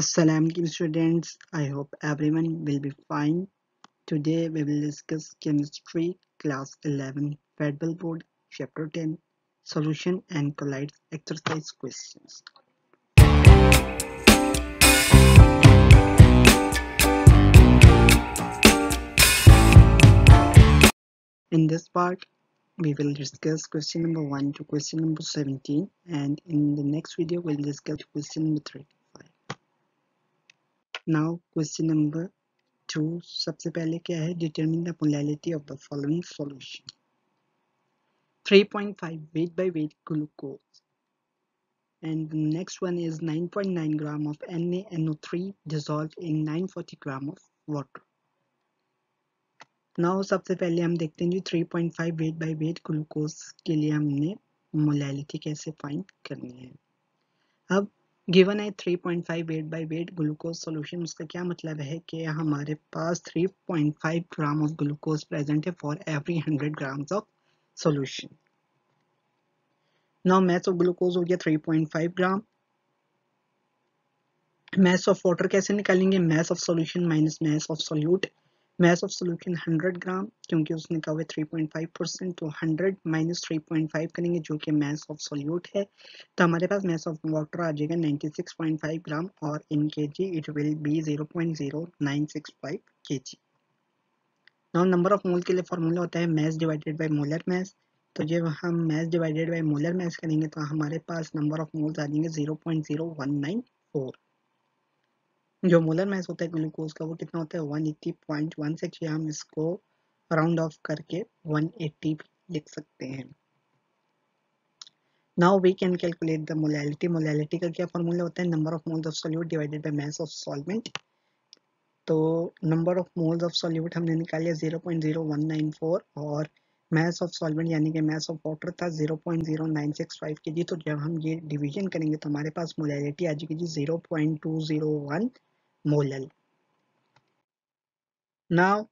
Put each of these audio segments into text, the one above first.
Assalamualaikum students. I hope everyone will be fine. Today we will discuss chemistry class 11 Federal Board chapter 10 solution and collides exercise questions. In this part we will discuss question number 1 to question number 17 and in the next video we'll discuss question number 35. Now question number two सबसे पहले क्या है? Determine the of the following solution 3.5 weight by weight glucose and next one is 9.9 gram of NaNO3 dissolve in 940 gram of water now सबसे पहले हम देखते हैं जो 3.5 वेट बाय वेट ग्लूकोज के लिए हमने मोलैलिटी कैसे फाइंड करनी है। अब गिवन है 3.5 weight by weight glucose solution उसका क्या मतलब है कि हमारे पास 3.5 ग्राम ऑफ़ ग्लूकोज प्रेजेंट है for every 100 grams of solution now mass of glucose हो गया 3.5 ग्राम मैथ ऑफ़ वाटर कैसे निकालेंगे? Mass of solution minus mass of solute mass of solution 100 gram क्योंकि उसने कहा हुआ 3.5 परसेंट तो 100 माइनस थ्री करेंगे, जो कि मैथ ऑफ़ सोल्यूट है। तो हमारे पास मैथ ऑफ़ वाटर आ जाएगा 96.5 ग्राम और इन के जी it will be 0.0965 kg now number of mole के लिए फॉर्मूला होता है mass divided by molar mass तो जब हम mass divided by molar mass करेंगे तो हमारे पास नंबर ऑफ़ मोल्स आ जाएँगे 0.0194 जो मोलर मैस होता है ग्लूकोज का, वो कितना होता है? 180.16 या हम इसको राउंड ऑफ़ करके 180 भी लिख सकते हैं। Now we can calculate the molality molality का क्या फॉर्मूला होता है? Number of moles of solute divided by mass of solvent तो number of moles of solute हमने निकालिया 0.0194 और मास ऑफ़ सॉल्वेंट यानी कि मास ऑफ़ वाटर था 0.0965 के जी तो जब हम ये डिवीज़न करेंगे तो हमारे पास मोलैलिटी आ जाएगी जी 0.201 मोलल नाउ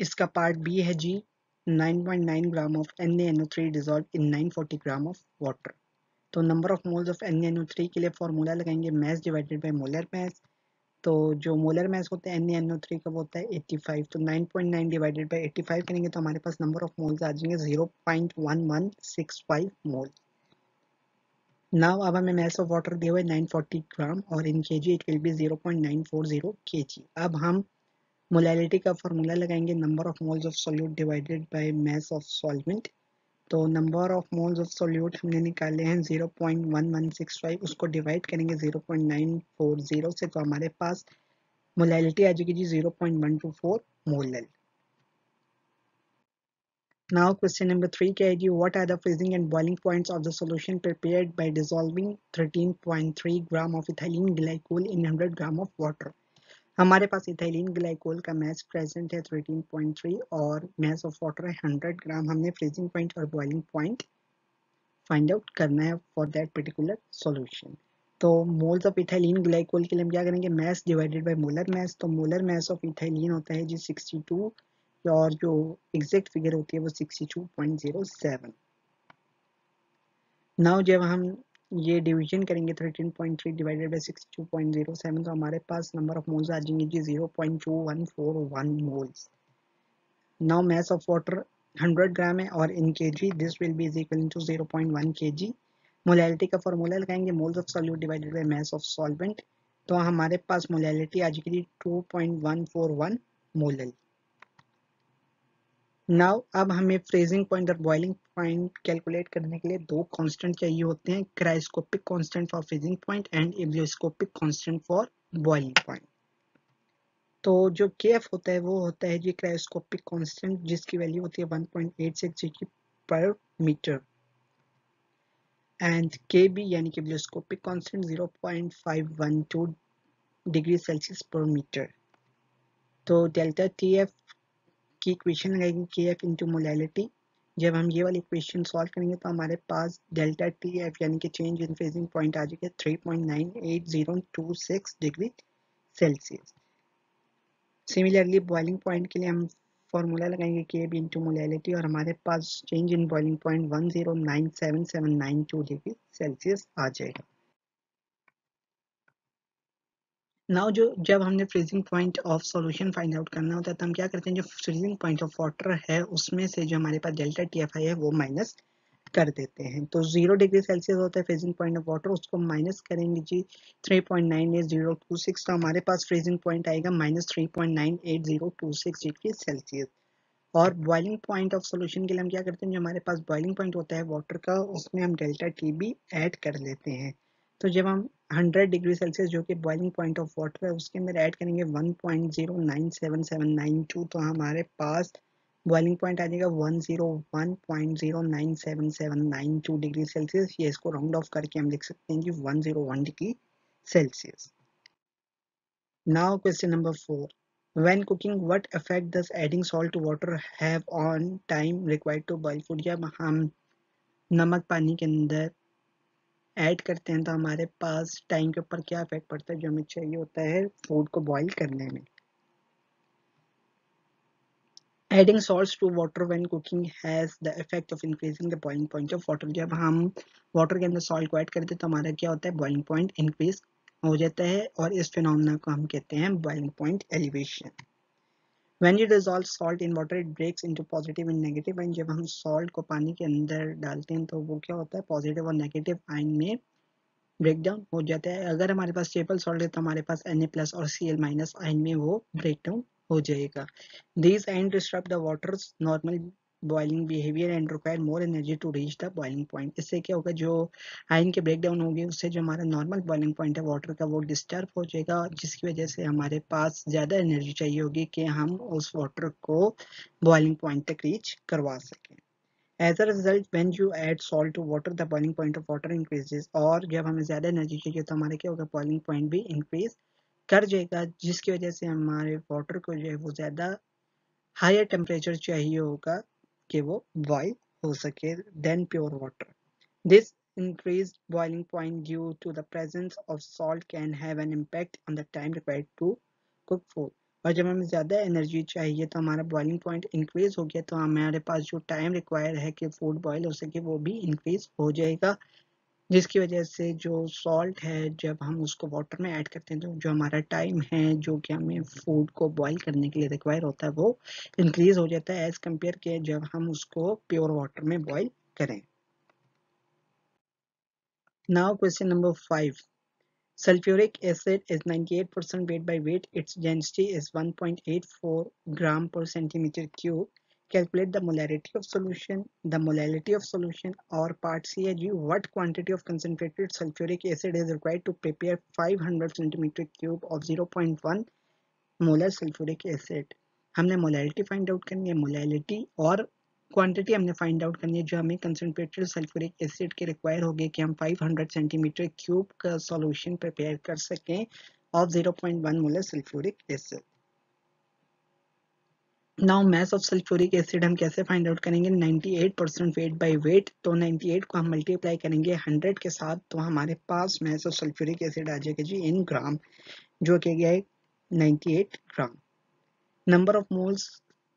इसका पार्ट बी है जी 9.9 gram of NaNO3 dissolved in 940 gram of water तो number of moles of NaNO3 के लिए फॉर्मूला लगाएँगे mass divided by molar mass तो जो मोलर मैस होता है NaNO3 का होता है 85 तो 9.9 डिवाइडेड बाय 85 करेंगे तो हमारे पास नंबर ऑफ़ मोल्स आ जाएँगे 0.1165 मोल नाउ अब हमें मैस ऑफ़ दिया हुआ है 940 ग्राम और इन के जी इट विल 0.940 केजी अब हम मोलैलिटी का फॉर्मूला लगाएँगे number of moles of solute divided by mass of solvent तो number of moles of solute हमने निकाले हैं 0.1165 उसको डिवाइड करेंगे 0.940 से तो हमारे पास मोलैलिटी आ जाएगी जी 0.124 molal Now, question number 3 kg what are the freezing and boiling points of the solution prepared by dissolving 13.3 gram of ethylene glycol in 100 gram of water? हमारे पास इथाइलिन ग्लाइकोल का मैस प्रेजेंट है 13.3 और mess of water है 100 gram हमने freezing point और boiling point find out करना है फॉर दैट पर्टिकुलर सॉल्यूशन तो मोल्स ऑफ़ इथाइलिन ग्लाइकोल के लिए हम क्या करेंगे? Mass divided by molar mass तो मोलर मैस ऑफ़ इथाइलिन होता है जी 62 और जो एग्जैक्ट फिगर होती है वो 62.07 नाउ जब हम ये डिवीज़न करेंगे 13.3 डिवाइडेड बाय 62.07 तो हमारे पास नंबर ऑफ़ मोल्स आ जाएँगे जी 0.2141 moles now mass of water 100 gram है और in kg this will be is equal to 0.1 kg molality का फॉर्मूला लगाएँगे moles of solute divided by mass of solvent तो हमारे पास मोलैलिटी आ जाएगी 2.141 मोलल नाउ अब हमें फ्रेजिंग पॉइंट और बॉइलिंग पॉइंट कैलकुलेट करने के लिए दो कांस्टेंट चाहिए होते हैं cryoscopic constant for freezing point and ebullioscopic constant for boiling point तो जो के एफ़ होता है, वो होता है जी क्राइस्कोपिक कांस्टेंट जिसकी वैल्यू होती है 1.86 जी पर मीटर एंड के बी यानी कि ebullioscopic constant 0.512 degree Celsius per metre तो डेल्टा टी एफ़ की इक्वेशन लगाएँगे के एफ़ इंटू मोलैलिटी जब हम ये वाली इक्वेशन सॉल्व करेंगे तो हमारे पास डेल्टा टी एफ़ यानी कि चेंज इन फेजिंग पॉइंट आ जाएगा three point nine eight zero two six degree Celsius similarly boiling point के लिए हम फॉर्मूला लगाएँगे के बी इंटू मोलैलिटी और हमारे पास change in boiling point one zero nine seven seven nine two degree Celsius आ जाएगा। नाउ जो, जब हमने freezing point of solution find out करना होता है तो हम क्या करते हैं, जो फ्रीजिंग पॉइंट ऑफ़ वाटर है, उसमें से जो हमारे पास डेल्टा टी एफ़ आई है, वो माइनस कर देते हैं। तो ज़ीरो डिग्री सेल्सियस होता है फ्रीजिंग पॉइंट ऑफ़ वाटर उसको माइनस करेंगे जी three point nine eight zero two six तो हमारे पास फ्रीजिंग पॉइंट आएगा minus three point nine eight zero two six degree Celsius और बॉइलिंग पॉइंट ऑफ़ सोल्यूशन के लिए हम क्या करते हैं, जो हमारे पास बॉइलिंग पॉइंट होता है वाटर का, उसमें हम डेल्टा टी भी ऐड कर लेते हैं। तो जब हम 100 डिग्री सेल्सियस, जो कि बॉइलिंग पॉइंट ऑफ़ वाटर है, उसके अंदर ऐड करेंगे 1.0977792 तो हमारे पास बॉइलिंग पॉइंट आ जाएगा 101.0977792 डिग्री सेल्सियस। ये इसको राउंड ऑफ़ करके हम लिख सकते हैं कि 101 degree Celsius. Now question number four when cooking, what effect does adding salt to water have on time required to boil food? जब हम नमक पानी के अंदर ऐड करते हैं तो हमारे पास टाइम के ऊपर क्या इफ़ेक्ट पड़ता है? जो हमें चाहिए होता है फ़ूड को बॉईल करने में। Adding salt to water when cooking has the effect of increasing the boiling point of water जब हम वाटर के अंदर सॉल्ट को ऐड करते हैं तो हमारा क्या होता है? बॉइलिंग पॉइंट इंक्रीज हो जाता है और इस फिनोमिना को हम कहते हैं boiling point elevation When you dissolve salt in water, it breaks into positive and negative and जब हम salt को पानी के अंदर डालते हैं तो वो क्या होता है positive और negative आइन में डाउन हो जाता है अगर हमारे पास स्टेबल सॉल्ट है तो हमारे पास Na प्लस और सी एल माइनस आइन में वो ब्रेक डाउन हो जाएगा these आइन disrupt the water's normal boiling behaviour and require more energy to reach the boiling point इससे क्या होगा? जो आयन के ब्रेक डाउन होंगे उससे जो हमारा नॉर्मल बॉइलिंग पॉइंट है वाटर का वो डिस्टर्ब हो जाएगा जिसकी वजह से हमारे पास ज़्यादा एनर्जी चाहिए होगी कि हम उस वाटर को बॉइलिंग पॉइंट तक रीच करवा सकें। As a result, when you add salt to water, the boiling point of water increases. और जब हमें ज़्यादा एनर्जी चाहिए तो हमारे क्या होगा? बॉइलिंग पॉइंट भी इंक्रीज कर जाएगा जिसकी वजह से हमारे वाटर को जो है वो ज़्यादा हायर टेम्परेचर चाहिए होगा कि वो बॉयल हो सके then pure water this increased boiling point due to the presence of salt can have an impact on the time required to cook food. और जब हमें ज़्यादा एनर्जी चाहिए तो हमारा बॉइलिंग पॉइंट इंक्रीज हो गया तो हमारे पास जो टाइम रिक्वायर है कि फ़ूड बॉयल हो सके वो भी इंक्रीज हो जाएगा। जिसकी वजह से जो सॉल्ट है, जब हम उसको वाटर में ऐड करते हैं तो जो हमारा टाइम है, जो कि हमें फ़ूड को बॉईल करने के लिए रिक्वायर होता है, वो इंक्रीज हो जाता है एज कंपेयर के जब हम उसको प्योर वाटर में बॉईल करें now question number five Sulfuric acid is 98% weight by weight. Its density is 1.84 gram per centimeter cube. Calculate the molarity of solution the molality of solution or part C है जी what quantity of concentrated sulfuric acid is required to prepare 500 centimeter cube of 0.1 molar sulfuric acid हमने molality find out करनी है molality और quantity हमने find out करनी है जो हमें कंसनट्रेटेड सल्फ्यूरिक एसिड के रिक्वायर होगी कि हम 500 सेंटीमीटर क्यूब का सॉल्यूशन प्रिपेयर कर सकें of 0.1 molar sulphuric acid now mass of sulphuric acid हम कैसे फाइंड आउट करेंगे? 98 परसेंट वेट बाई वेट तो 98 को हम मल्टीप्लाई करेंगे 100 के साथ तो हमारे पास मैस ऑफ़ सल्फ्यूरिक एसिड आ जाएगा जी इन ग्राम जो कि गया है? 98 ग्राम नंबर ऑफ़ मोल्स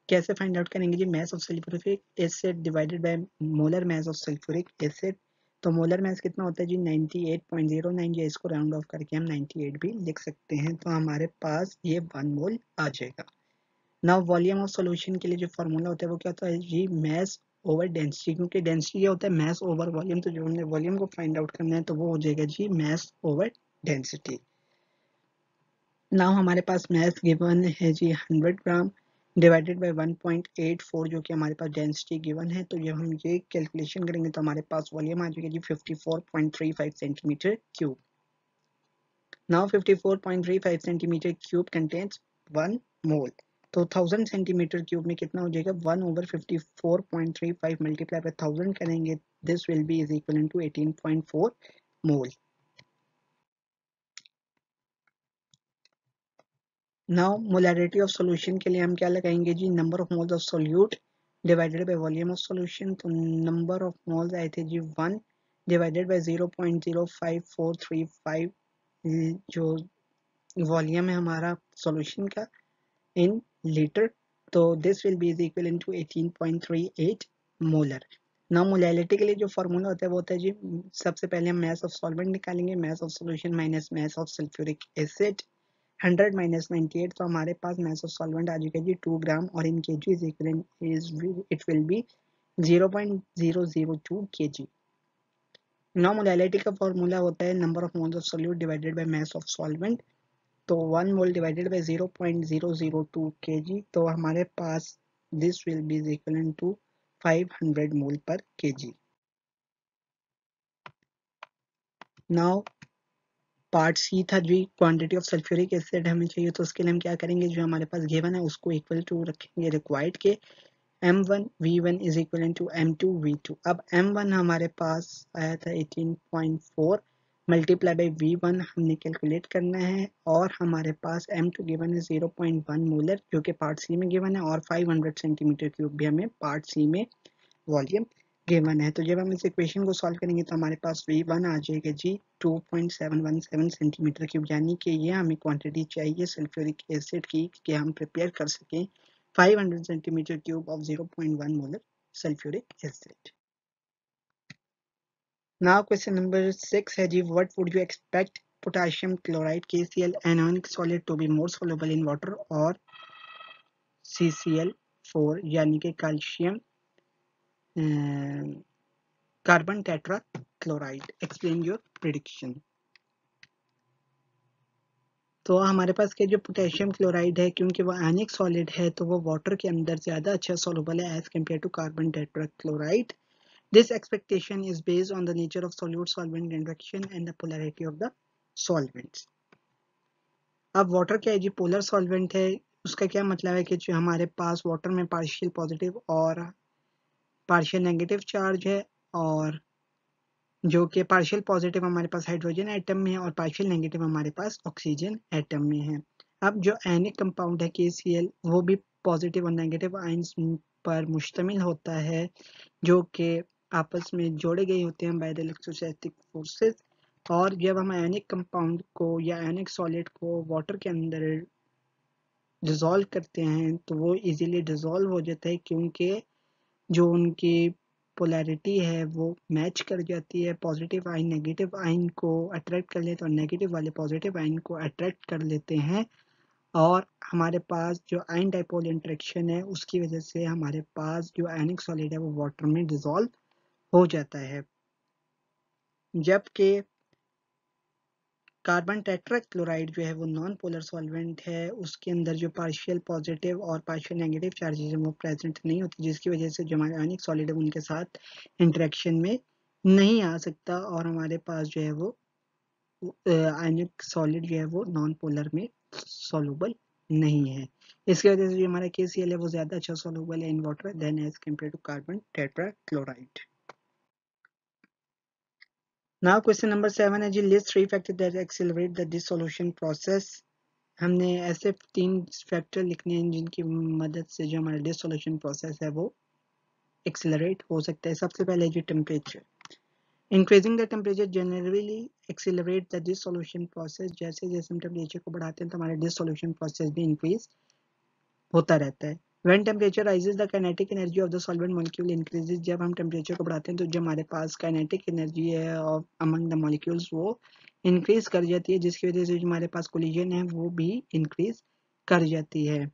कैसे फाइंड आउट करेंगे जी? Mass of sulphuric acid divided by molar mass of sulphuric acid तो मोलर मैस कितना होता है जी? 98.09 जो इसको राउंड ऑफ़ करके हम 98 भी लिख सकते हैं तो हमारे पास ये वन मोल आ जाएगा। नाउ वॉल्यूम ऑफ़ सॉल्यूशन के लिए जो फार्मूला होता है, वो क्या होता है? जी मैस ओवर डेंसिटी क्योंकि डेंसिटी क्या होता है? मैस ओवर वॉल्यूम तो जो हमने वॉल्यूम को फाइंड आउट करना है तो वो हो जाएगा जी मैस ओवर डेंसिटी नाउ हमारे पास मैस गिवन है जी 100 ग्राम डिवाइडेड बाय 1.84 जो कि हमारे पास डेंसिटी गिवन है तो जब हम ये कैलकुलेशन करेंगे तो हमारे पास वॉल्यूम आ जाएगा जी 54.35 centimetre cube now 54.35 centimetre cube contains one mole तो थाउज़ेंड सेंटीमीटर क्यूब में कितना हो जाएगा? One over fifty four point three five multiply by thousand करेंगे this will be is equal to eighteen point four mole now molarity of solution के लिए हम क्या लगाएँगे जी? Number of moles of solute divided by volume of solution तो number of moles आए थे जी one divided by zero point zero five four three five जो volume है हमारा सॉल्यूशन का इन लीटर तो this will be is equal into 18.38 molar now molality के लिए जो फार्मूला होता है, वो होता है जी, सबसे पहले हम मैस ऑफ़ सॉल्वेंट निकालेंगे mass of solution minus mass of sulphuric acid hundred minus ninety eight तो हमारे पास मैस ऑफ़ सॉल्वेंट आ जाएगा जी टू ग्राम और in k g is is it will be zero point zero zero two k g now molality का formula होता है number of moles of solute divided by mass of solvent तो one mole divided by zero point zero zero two k g तो हमारे पास this will be equal to five hundred mole per k g. Now part c था जी quantity of sulphuric acid हमें चाहिए तो उसके लिए हम क्या करेंगे, जो हमारे पास गिवन है, उसको इक्वल टू रखेंगे रिक्वायर्ड के। M1 v1 is equivalent to m2 v2 अब m1 हमारे पास आया था 18.4 मल्टीप्लाई बाई वी वन हमने कैलकुलेट करना है और हमारे पास m2 गिवन है 0.1 मोलर जो कि पार्ट सी में गिवन है, और 500 सेंटीमीटर क्यूब भी हमें पार्ट सी में वॉल्यूम गिवन है तो जब हम इस इक्वेशन को सॉल्व करेंगे तो हमारे पास वी वन आ जाएगा जी 2.717 सेंटीमीटर क्यूब यानी कि ये हमें क्वांटिटी चाहिए सल्फ्यूरिक एसिड की, कि हम प्रिपेयर कर सकें 500 centimeter cube of 0.1 molar sulfuric acid. Now question number 6 है जी what would you expect potassium chloride KCl anionic solid to be more soluble in water or CCl4 यानी कि calcium carbon tetra chloride explain your prediction तो हमारे पास के जो potassium chloride है क्योंकि वो एनिक सॉलिड है तो वो वाटर के अंदर ज़्यादा अच्छा सॉल्युबल है as compare to carbon tetrachloride this expectation is based on the nature of solute solvent induction and the polarity of the solvents अब वाटर क्या है जी? पोलर सॉल्वेंट है। उसका क्या मतलब है कि जो हमारे पास वाटर में पार्शियल पॉजिटिव और पार्शियल नेगेटिव चार्ज है और जो कि पार्शियल पॉजिटिव हमारे पास हाइड्रोजन एटम में है और पार्शियल नेगेटिव हमारे पास ऑक्सीजन एटम में है। अब जो एनिक कंपाउंड है के वो भी पॉजिटिव और नेगेटिव आइंस पर मुश्तमिल होता है, जो कि आपस में जोड़े गए होते हैं बाय द इलेक्ट्रोस्टैटिक फोर्सेस और जब हम एनिक कंपाउंड को या एनिक सॉलिड को वाटर के अंदर डिजोल्व करते हैं तो वो इजीली डिजोल्व हो जाता है क्योंकि जो उनकी पोलैरिटी है वो मैच कर जाती है पॉजिटिव आइन नेगेटिव आइन को अट्रैक्ट कर लेते हैं और नेगेटिव वाले पॉजिटिव आइन को अट्रैक्ट कर लेते हैं और हमारे पास जो आइन डाइपोल इंट्रेक्शन है, उसकी वजह से हमारे पास जो आयनिक सॉलिड है वो वाटर में डिजोल्व हो जाता है। जबकि कार्बन टेट्राक्लोराइड जो है वो नॉन पोलर सॉल्वेंट है, उसके अंदर जो पार्शियल पॉजिटिव और पार्शियल नेगेटिव चार्जेस हैं, वो प्रेजेंट नहीं होती, जिसकी वजह से जो हमारे आयनिक सॉलिड है, उनके साथ इंटरेक्शन में नहीं आ सकता और हमारे पास जो है वो आयनिक सॉलिड जो है वो नॉन पोलर में सोलूबल नहीं है। इसकी वजह से जो हमारा के है, वो ज़्यादा अच्छा सोलूबल है in water than as compare to carbon tetrachloride Now question number seven है जी list three factors that accelerate the dissolution process. हमने ऐसे तीन फैक्टर लिखने हैं जिनकी मदद से जो हमारा डिसोल्यूशन प्रोसेस है वो एक्सेलरेट हो सकता है। सबसे पहले जो temperature increasing the temperature generally accelerate the dissolution process जैसे जैसे हम टेम्परेचर को बढ़ाते हैं तो हमारा डिसोल्यूशन प्रोसेस भी इंक्रीज होता रहता है। When temperature rises, the kinetic energy of the solvent molecule increases. जब हम टेम्परेचर को बढ़ाते हैं तो जो हमारे पास काइनेटिक एनर्जी है और अमंग द मॉलिक्यूल्स वो इंक्रीज कर जाती है जिसकी वजह से जो हमारे पास कोलिजन है वो भी इंक्रीज कर जाती है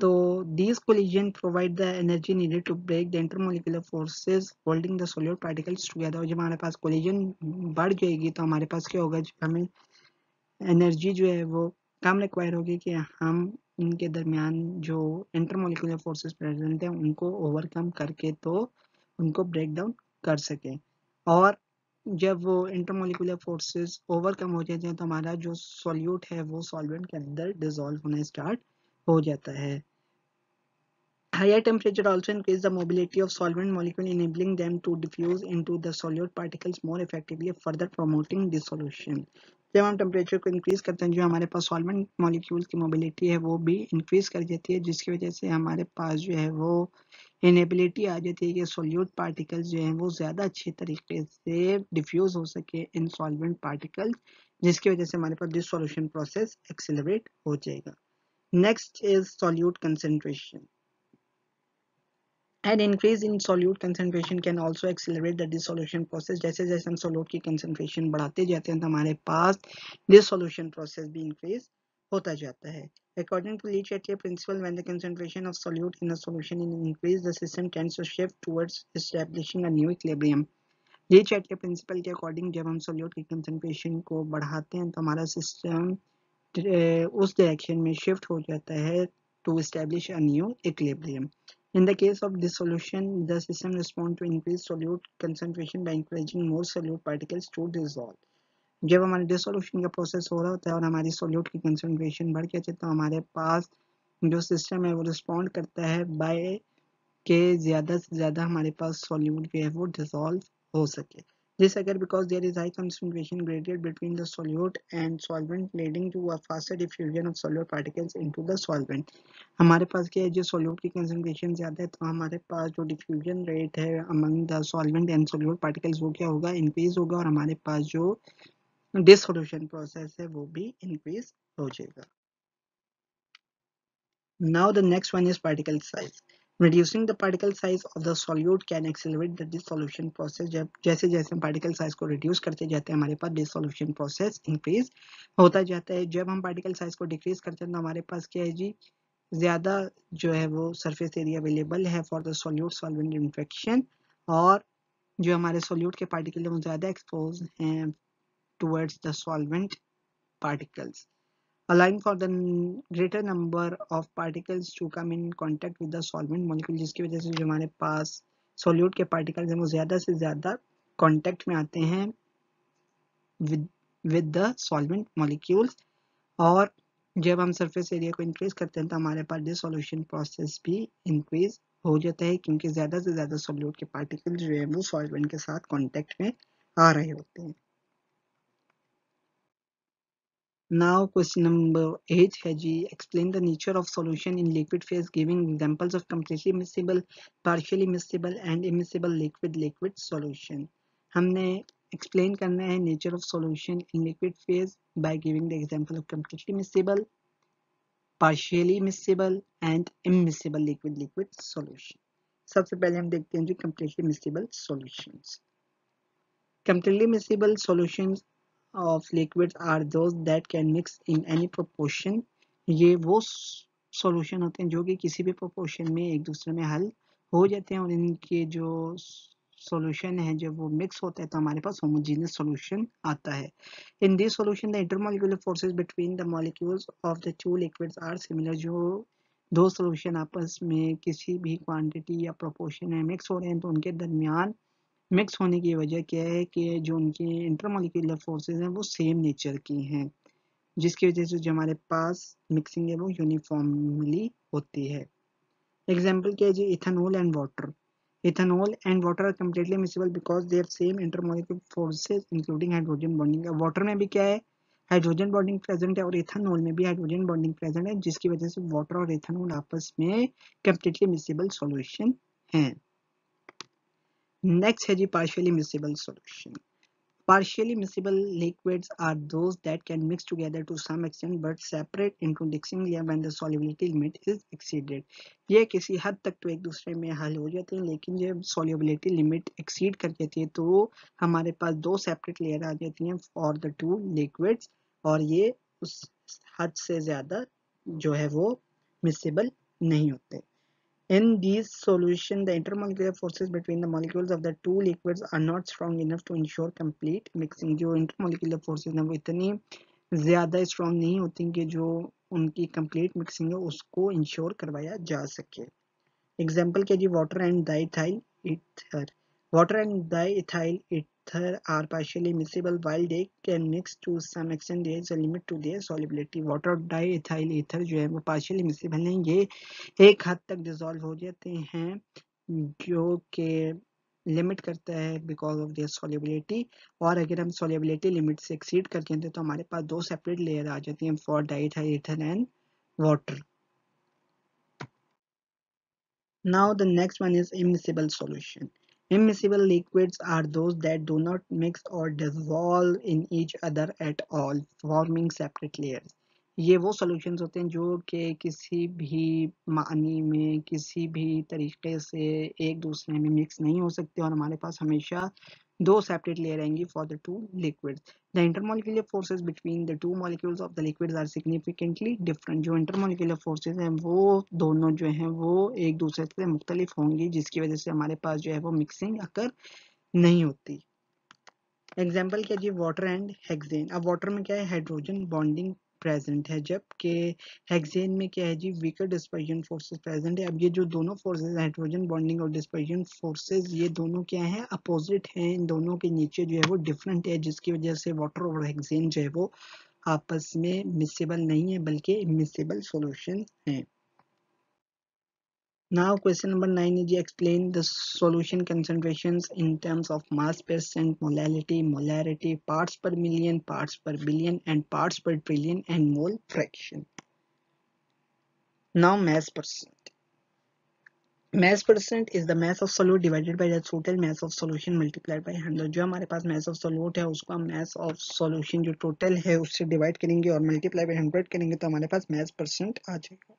तो these collision provide the energy needed to break the intermolecular forces holding the solute particles together और जब हमारे पास कोलिजन बढ़ जाएगी तो हमारे पास क्या होगा हमें एनर्जी जो है वो कम रिक्वायर होगी कि हम इनके दरमियान जो इंटरमोलिकुलर फोर्सेस प्रेजेंट हैं उनको ओवरकम करके तो उनको ब्रेक डाउन कर सके और जब वो इंटरमोलिकुलर फोर्सेस ओवरकम हो जाते हैं तो हमारा जो सॉल्यूट है वो सॉल्वेंट के अंदर डिजोल्व होना स्टार्ट हो जाता है Higher temperature also increase the mobility of solvent molecule enabling them to diffuse into the solute particles more effectively further promoting dissolution. जब हम टेम्परेचर को इंक्रीज करते हैं, जो हमारे पास सॉल्वेंट मॉलिक्यूल्स की मोबिलिटी है, वो भी इंक्रीज कर जाती है, जिसकी वजह से हमारे पास जो है वो इनेबिलिटी आ जाती है कि सोल्यूट पार्टिकल्स जो हैं, वो ज़्यादा अच्छे तरीके से डिफ्यूज हो सके इन सॉल्वेंट पार्टिकल्स जिसकी वजह से हमारे पास दिस सॉल्यूशन प्रोसेस एक्सेलरेट हो जाएगा। Next is solute concentration An increase in solute concentration can also accelerate the dissolution process. जैसे जैसे हम solute की concentration बढ़ाते जाते हैं तो हमारे पास dissolution process भी increase होता जाता है According to Lee Chatterjee principle, when the concentration of solute in a solution is increased, the system tends to shift towards establishing a new equilibrium. Le Chatelier principle के according जब हम solute की concentration को बढ़ाते हैं तो हमारा system उस डायरेक्शन में शिफ्ट हो जाता है to establish a new equilibrium. In the case of dissolution, the system responds to increased solute concentration by encouraging more solute particles to dissolve. जब हमारे डिसोल्यूशन का प्रोसेस हो रहा होता है और हमारी सोल्यूट की कंसनट्रेशन बढ़ के तो हमारे पास जो सिस्टम है वो रिस्पॉन्ड करता है बाय के ज़्यादा से ज़्यादा हमारे पास सोल्यूट जो है वो डिसॉल्व हो सके This occurs because there is high concentration gradient between the solute and solvent leading to a faster diffusion of solute particles into the solvent. हमारे पास क्या है जो सोल्यूट की कंसंट्रेशन ज़्यादा है तो हमारे पास जो डिफ्यूजन रेट है among the solvent and solute particles वो क्या होगा इंक्रीज होगा और हमारे पास जो डिसोल्यूशन प्रोसेस है वो भी इंक्रीज हो जाएगा Now the next one is particle size. Reducing the particle size of the solute can accelerate the dissolution process. जब जैसे जैसे हम particle size को reduce करते जाते हैं हमारे पास dissolution process increase होता जाता है जब हम particle size को decrease करते हैं तो हमारे पास क्या है जी ज़्यादा जो है वो surface area available है for the solute solvent interaction और जो हमारे solute के particle है वो ज़्यादा expose हैं towards the solvent particles, allowing for the greater number of particles to come in contact with the solvent molecule, जिसकी वजह से जो हमारे पास सोल्यूट के पार्टिकल्स हैं, वो ज़्यादा से ज़्यादा कॉन्टेक्ट में आते हैं विद द सॉल्वेंट मॉलिक्यूल्स और जब हम सर्फेस एरिया को इंक्रीज करते हैं तो हमारे पास डिसोल्यूशन प्रोसेस भी इंक्रीज हो जाता है, क्योंकि ज़्यादा से ज़्यादा सोल्यूट के पार्टिकल जो है, वो सॉल्वेंट के साथ कॉन्टेक्ट में आ रहे होते हैं। Now question number 8 है जी explain the nature of solution in liquid phase giving examples of completely miscible, partially miscible and immiscible liquid liquid solution. हमने explain करना है nature of solution in liquid phase by giving the example of completely miscible, partially miscible and immiscible liquid liquid solution. सबसे पहले हम देखते हैं जी completely miscible solutions. Completely miscible solutions of liquids are those that can mix in any proportion. ये वो solution होते हैं जो कि किसी भी प्रोपोर्शन में एक दूसरे में हल हो जाते हैं और इनके जो सॉल्यूशन है, जब वो मिक्स होता है तो हमारे पास होमोजीनियस सॉल्यूशन आता है। In this solution the intermolecular forces between the molecules of the two liquids are similar जो दो सॉल्यूशन आपस में किसी भी क्वांटिटी या प्रोपोर्शन में मिक्स हो रहे हैं तो उनके दरमियान मिक्स होने की वजह क्या है कि जो उनकी इंटरमोलिकुलर फोर्सेस हैं वो सेम नेचर की हैं, जिसकी वजह से जो हमारे पास मिक्सिंग है वो यूनिफॉर्मली होती है। एग्ज़ाम्पल क्या है जी? Ethanol and water ethanol and water are completely miscible because they have same intermolecular forces including hydrogen bonding water में भी क्या है? हाइड्रोजन बॉन्डिंग प्रेजेंट है और इथेनॉल में भी हाइड्रोजन बॉन्डिंग प्रेजेंट है, जिसकी वजह से वाटर और इथेनॉल आपस में कम्प्लीटली मिसिबल सॉल्यूशन हैं। Next है जी partially miscible solution. Partially miscible liquids are those that can mix together to some extent but separate into mixing layer when the solubility limit is exceeded. ये किसी हद तक तो एक दूसरे में हल हो जाते हैं लेकिन जब solubility limit exceed कर जाती है तो हमारे पास दो separate layer आ जाती हैं for the two liquids और ये उस हद से ज़्यादा जो है वो miscible नहीं होते In these solutions, the intermolecular forces between the molecules of the two liquids are not strong enough to ensure complete mixing. जो intermolecular forces हैं वो इतनी ज़्यादा strong नहीं होती कि जो उनकी complete mixing है उसको ensure करवाया जा सके Example क्या जी water and diethyl ether. Water and diethyl ether are partially miscible while they can mix to some extent there is a limit to their solubility. Water और diethyl ether जो है वो partially miscible हैं ये एक हद तक dissolve हो जाते हैं जो कि लिमिट करता है बिकॉज़ ऑफ़ दियर सॉल्युबिलिटी और अगर हम सॉल्युबिलिटी लिमिट से एक्सीड कर जाते हैं तो हमारे पास दो सेपरेट लेयर आ जाती हैं for diethyl ether and water Now the next one is immiscible solution. Immiscible liquids are those that do not mix or dissolve in each other at all, forming separate layers. ये वो solutions होते हैं जो कि किसी भी मानी में किसी भी तरीके से एक दूसरे में मिक्स नहीं हो सकते और हमारे पास हमेशा दो सेपरेट लेयर आएँगी for the two liquids the intermolecular forces between the two molecules of the liquids are significantly different जो इंटरमोलिकुलर फोर्सेस हैं, वो दोनों जो हैं, वो एक दूसरे से मुख्तलिफ़ होंगी, जिसकी वजह से हमारे पास जो है वो मिक्सिंग अकर नहीं होती। एग्ज़ाम्पल क्या जी वाटर एंड हेक्सेन अब वाटर में क्या है? हाइड्रोजन बॉन्डिंग प्रेजेंट है जबकि हेक्सेन में क्या है जी वीकर डिस्पर्जन फोर्सेस प्रेजेंट है। अब ये जो दोनों फोर्सेस हाइड्रोजन बॉन्डिंग और डिस्पर्जन फोर्सेस ये दोनों क्या हैं अपोजिट हैं। इन दोनों के नीचे जो है वो डिफरेंट है, जिसकी वजह से वाटर और हेक्सेन जो है वो आपस में मिसेबल नहीं है, बल्कि मिसेबल सोल्यूशन है। Now question number 9 is explain the solution concentrations in terms of mass percent, molality, molarity, parts per million, parts per billion and parts per trillion and mole fraction. Now mass percent. Mass percent is the mass of solute divided by the total mass of solution multiplied by 100 जो हमारे पास mass of solute है उसको हम mass of solution जो total है उससे divide करेंगे और multiply by 100 करेंगे तो हमारे पास mass percent आ जाएगा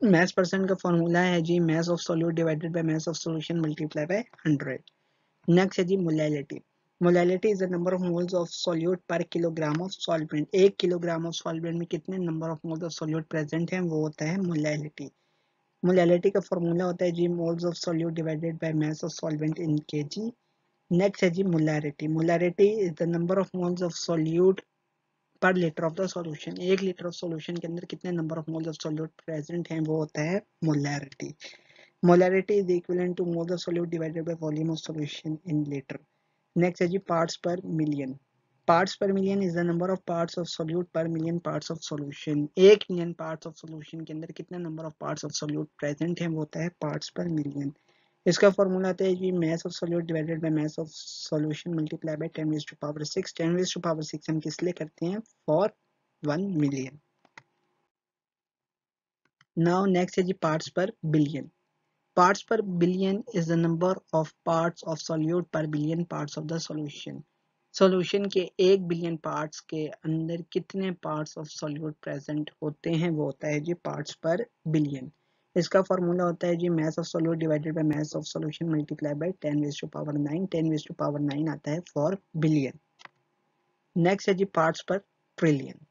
mass percent का फॉर्मूला है जी, mass of solute divided by mass of solution multiplied by 100 next है जी molality. Molality is the number of moles of solute per kilogram of solvent एक kilogram of solvent में कितने number of moles of solute present हैं, वो होता है molality molality का फॉर्मूला होता है जी moles of solute divided by mass of solvent in kg next है जी molarity molarity is the number of moles of solute per litre of the solution एक litre of solution के अंदर कितने number of moles of solute present हैं, वो होता है molarity molarity is equivalent to moles of solute divided by volume of solution in litre next है जी parts per million parts per million is the number of parts of solute per million parts of solution एक million parts of solution के अंदर कितने number of parts of solute present हैं, वो होता है parts per million इसका formula आता है कि mass of solute divided by mass of solution multiply by 10 raise to power 6 10 raise to power 6 हम किस लिए करते हैं? फॉर 1 मिलियन नाउ नेक्स्ट है जी parts per billion parts per billion is the number of parts of solute per billion parts of the solution solution के एक billion parts के अंदर कितने पार्ट्स ऑफ़ सॉल्यूट प्रेजेंट होते हैं? वो होता है जी पार्ट्स पर बिलियन इसका फॉर्मूला होता है जी mass of solute divided by mass of solution multiply by 10 raise to power 9 10 raise to power 9 आता है फॉर बिलियन नेक्स्ट है जी parts per trillion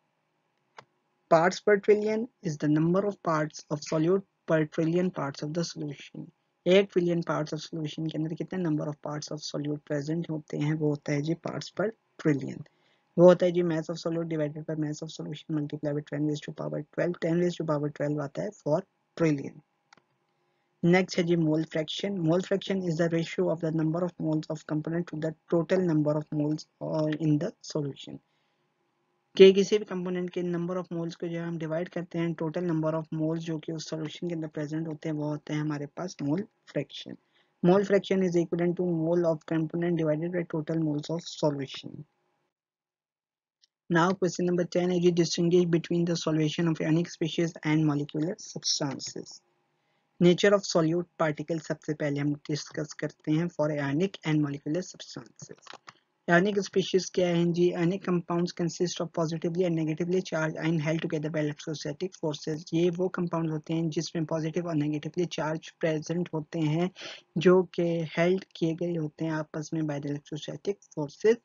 parts per trillion is the number of parts of solute per trillion parts of the solution एक trillion parts of solution के अंदर कितने number of parts of solute present होते हैं? वो होता है जी पार्ट्स पर ट्रिलियन वो होता है जी mass of solute divided by mass of solution multiply by 10 raise to power 12 10 raise to power 12 आता है फॉर trillion. Next है जी mole fraction. Mole fraction is the ratio of the number of moles of component to the total number of moles or in the solution. कि किसी भी component के number of moles को जो हम divide करते हैं टोटल नंबर ऑफ़ मोल्स जो कि उस सॉल्यूशन के अंदर प्रेजेंट होते हैं, वो होते हैं हमारे पास mole fraction mole fraction is equal to mole of component divided by total moles of solution Now question number 10 is you distinguish between the solution of ionic species and molecular substances. Nature of solute particle सबसे पहले हम discuss करते हैं for ionic and molecular substances. Ionic species क्या हैं जी ionic compounds consist of positively and negatively charged ion held together by electrostatic forces. ये वो compounds होते हैं जिसमें positive और negatively charged present होते हैं जो कि held किए गए होते हैं आपस में by the electrostatic forces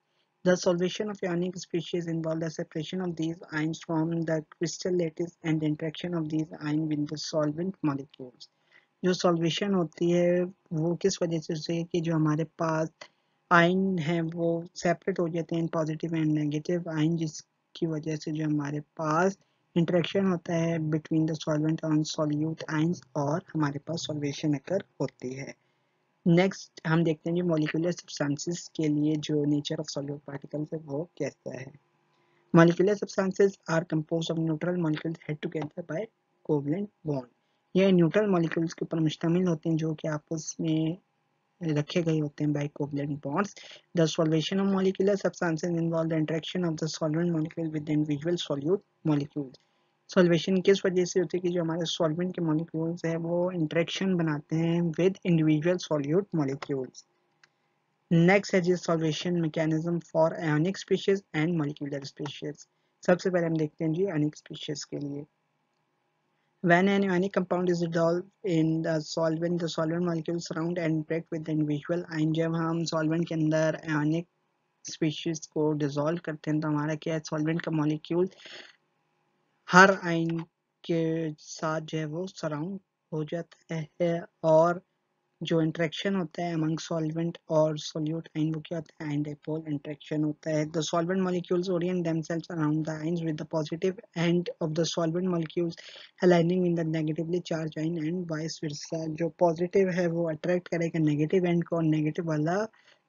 The solvation of ionic species involve the separation of these ions from the crystal lattice and interaction of these ions with the solvent molecules. जो सॉल्वेशन होती है वो किस वजह से होती है कि जो हमारे पास आइन है वो सेपरेट हो जाते हैं पॉजिटिव एंड नेगेटिव आइन जिसकी वजह से जो हमारे पास इंटरेक्शन होता है बिटवीन द सॉल्वेंट और सॉल्यूट आइंस और हमारे पास सॉल्वेशन अकर होती है नेक्स्ट हम देखते हैं जो मॉलिकुलर सब्सटेंसेस के लिए जो नेचर ऑफ़ सॉल्यूट पार्टिकल्स है, वो कैसा है? Molecular substances are compose of neutral molecules held together by covalent bond ये न्यूट्रल मॉलिक्यूल्स के ऊपर मुश्तमिल होते हैं, जो कि आपस में रखे गए होते हैं by covalent bonds the solvation of molecular substances involve the interaction of the solvent molecule with individual solute molecules solvation किस वजह से होती है कि जो हमारे सॉल्वेंट के मॉलिक्यूल्स हैं वो इंटरेक्शन बनाते हैं with individual solute molecules next है जी solvation mechanism for ionic species and molecular species सबसे पहले हम देखते हैं जी आयोनिक स्पीशीज के लिए। When an ionic compound is dissolved in the solvent, the solvent molecules surround and interact with the individual ion. जब हम solvent के अंदर ionic species को dissolve करते हैं तो हमारा क्या है? solvent का molecule हर आइन के साथ जो है वो सराउंड हो जाता है और जो इंटरेक्शन होता है अमंग सॉल्वेंट और सोल्यूट आइन, वो क्या होता है? आइन डाइपोल इंटरेक्शन होता है। The solvent molecules orient themselves around the ions with the positive end of the solvent molecules aligning in the negatively charge ion and vice versa जो पॉजिटिव है, वो अट्रैक्ट करेगा नेगेटिव एंड को और negative वाला